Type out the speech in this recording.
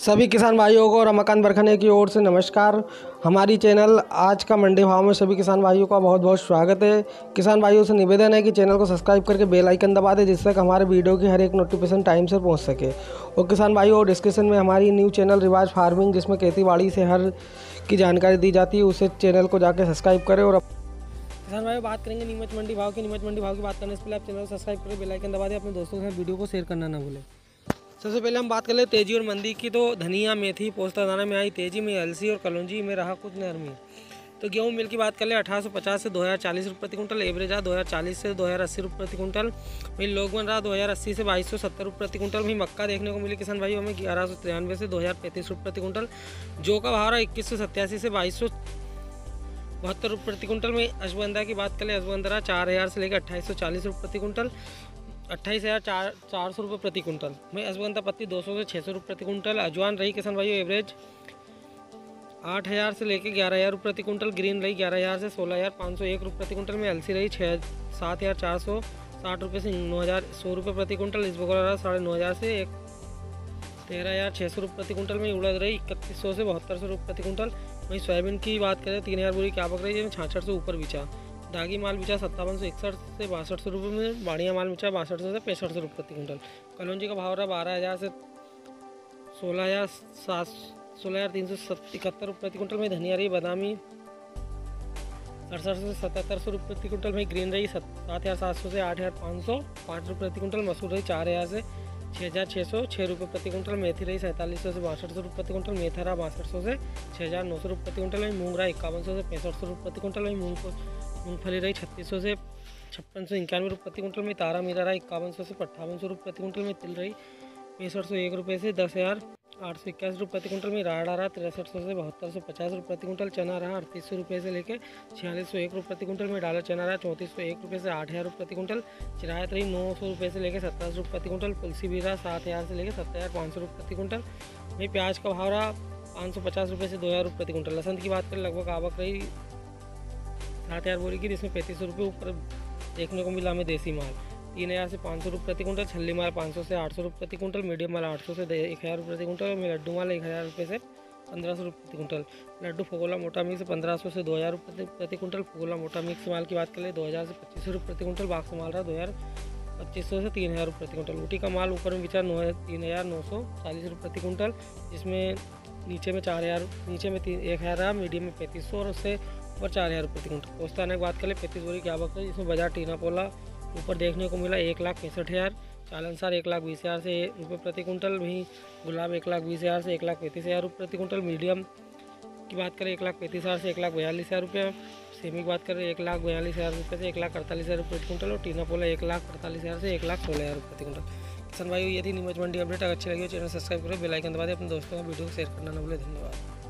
सभी किसान भाइयों को रमाकांत बरखने की ओर से नमस्कार। हमारी चैनल आज का मंडी भाव में सभी किसान भाइयों का बहुत बहुत स्वागत है। किसान भाइयों से निवेदन है कि चैनल को सब्सक्राइब करके बेल आइकन दबा दें, जिससे कि हमारे वीडियो की हर एक नोटिफिकेशन टाइम से पहुँच सके। और किसान भाइयों डिस्क्रिप्शन में हमारी न्यू चैनल रिवाज फ़ार्मिंग जिसमें खेती से हर की जानकारी दी जाती है, उसे चैनल को जाकर सब्सक्राइब करें और किसान भाई बात करेंगे नीमच मंडी भाव की। नीमच मंडी भाव की बात करने से पहले आप चैनल को सब्सक्राइब करें बेल आइकन दबा दें। अपने दोस्तों के साथ वीडियो को शेयर करना ना भूलें। सबसे पहले हम बात कर ले तेज़ी और मंदी की। तो धनिया मेथी पोस्ता दाना में आई तेज़ी में, अलसी और कलौजी में रहा कुछ नरमी तो गेहूँ मिल की बात कर ले, अठारह सौ पचास से दो हज़ार चालीस रुपये प्रति क्विंटल, एवरेज रहा दो हज़ार चालीस से दो हज़ार अस्सी रुपये प्रति कुंटल वही लोगवन रहा दो हज़ार अस्सी से बाईस सौ सत्तर रुपये प्रति क्विंटल। वहीं मक्का देखने को मिली किसान भाई हमें ग्यारह सौ तिरानवे से दो हज़ार पैंतीस रुपये प्रति क्विंटल। जो का भाव रहा इक्कीस सौ सत्तासी से बाईस सौ बहत्तर रुपये प्रति क्विंटल। में अश्वगंधा की बात करें अश्वगंधा चार हज़ार से लेकर अट्ठाईस सौ चालीस रुपये प्रति कुंटल अट्ठाईस हज़ार चार चार सौ रुपये प्रति कुंटल। में अश्वगंधा पत्ती दो सौ से छः सौ रुपये प्रति कुंटल अजवान रही किसान भाई एवरेज आठ हज़ार से लेकर ग्यारह हज़ार रुपये प्रति कुंटल, ग्रीन रही ग्यारह हज़ार से सोलह हज़ार पाँच सौ एक रुपये प्रति कुंटल, में अलसी रही छः सात हज़ार चार सौ साठ रुपये से नौ हज़ार सौ रुपये प्रति कुंटल, इस रहा साढ़े नौ हज़ार से एक तेरह हज़ार छः सौ रुपये प्रति कुंटल, में उड़द रही इकतीस सौ से बहत्तर सौ रुपये प्रति कुंटल। वहीं सोयाबीन की बात करें, तीन हज़ार बोरी क्या बक रही है? छाछठ से ऊपर बिचा दागी माल बिचा सत्तावन सौ इकसठ से बासठ सौ रुपये में, बाड़िया माल बिचा बासठ सौ से पैंसठ सौ रुपये प्रति क्विंटल। कलौजी का भाव रहा बारह हज़ार से सोलह हज़ार सात सोलह हज़ार तीन सौ इकहत्तर रुपये प्रति क्विंटल में धनिया रही, बादामी अड़सठ सौ से सतहत्तर सौ रुपये प्रति क्विंटल में ग्रीन रही, सात हज़ार सात सौ से आठ हज़ार पाँच सौ, पाँच रुपये प्रति क्विंटल, मसूर रही चार हज़ार से छः हज़ार छः सौ छः रुपये प्रति क्विंटल, मेथी रही सैंतालीस सौ से बासठ सौ रुपये प्रति क्विंटल, मेथा रहा बासठ सौ से छः हज़ार नौ सौ रुपये प्रति क्विंटल वहीं मूंग रहा इक्यावन सौ से पैंसठ सौ रुपये प्रति क्विंटल वहीं मूंग मूँगफली रही छत्तीस सौ छप्पन सौ इक्यानवे रुपये प्रति कुंटल में, तारा मीरा रहा इक्यावन सौ से अट्ठावन सौ रुपये प्रति कुंटल में, तिल रही पैंसठ सौ एक रुपये से दस हज़ार आठ सौ इक्यासी रुपये प्रति कुंटल में, राड़ा रहा तिरसठ सौ से बहत्तर सौ पचास रुपये प्रति कुंटल चना रहा अड़तीस सौ रुपये से लेकर छियालीस सौ एक रुपये प्रति कुंटल में डालर चना रहा चौंतीस सौ एक रुपये से आठ हज़ार रुपये प्रति कुंटल चिरायत रही नौ सौ रुपये से लेकर सत्तर सौ रुपये प्रति कुंटल तुलसी भी रहा सात हज़ार से लेकर सत्तर हज़ार पाँच सौ रुपये प्रति कुंटल वही प्याज का भाव रहा पाँच सौ पचास रुपये से दो हज़ार रुपये प्रति कुंटल लसन की बात करें, लगभग आवक रही सात हज़ार बोरी की, जिसमें पैंतीस सौ रुपये ऊपर देखने को मिला हमें देसी माल। तीन हज़ार से पाँच सौ रुपये प्रति कुंटल, छल्ली माल पाँच सौ से आठ सौ रुपये प्रति कुंटल, मीडियम माल आठ सौ से एक हज़ार रुपये प्रति कुंटल में लड्डू माल एक हज़ार रुपये से पंद्रह सौ रुपये प्रति कुंटल। लड्डू फोगोला मोटा मिक्स पंद्रह सौ से दो हज़ार रुपये प्रति कुंटल, फोगोला मोटा मिक्स माल की बात करें दो हज़ार से पच्चीस सौ रुपये प्रति कुंटल बाक्स माल रहा, दो हज़ार पच्चीस सौ से तीन हज़ार रुपये प्रति कुंटल। ऊटी का माल ऊपर में बिचा नौ तीन हज़ार नौ सौ चालीस रुपये प्रति कुंटल, जिसमें नीचे में चार हज़ार नीचे में तीन एक हज़ार रहा मीडियम में पैंतीस सौ और उससे ऊपर चार हज़ार प्रति कुंटल पोस्ता आने की बात करें पैंतीस बोरी क्या आवक है जिसमें बाज़ार टीना पोला ऊपर देखने को मिला एक लाख पैंसठ हज़ार चालनसार एक लाख बीस हज़ार से रुपये प्रति कुंटल वहीं गुलाब एक लाख बीस हज़ार से एक लाख पैंतीस हज़ार रुपये प्रति कुंटल मीडियम की बात करें एक लाख पैंतीस हज़ार से एक लाख बयालीस हज़ार रुपये सेमी की बात करें एक लाख बयालीस हज़ार रुपये से एक लाख अड़तालीस हज़ार रुपये प्रति कुंटल और टीना पोला एक लाख अड़तालीस हज़ार से एक लाख सोलह हज़ार रुपये प्रति कुंटल किसान भाई ये थी नीमच मंडी अपडेट। अगर अच्छी लगी हो, चैनल सब्सक्राइब करें। बेलाइकन दबा दें। अपने दोस्तों को वीडियो शेयर करना न भूलें। धन्यवाद।